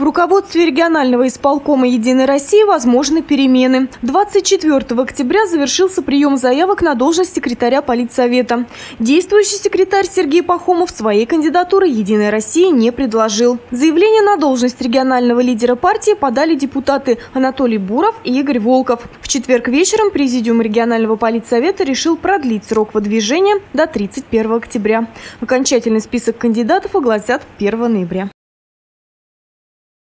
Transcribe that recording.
В руководстве регионального исполкома «Единой России» возможны перемены. 24 октября завершился прием заявок на должность секретаря политсовета. Действующий секретарь Сергей Пахомов своей кандидатуры «Единой России» не предложил. Заявление на должность регионального лидера партии подали депутаты Анатолий Буров и Игорь Волков. В четверг вечером Президиум регионального политсовета решил продлить срок выдвижения до 31 октября. Окончательный список кандидатов огласят 1 ноября.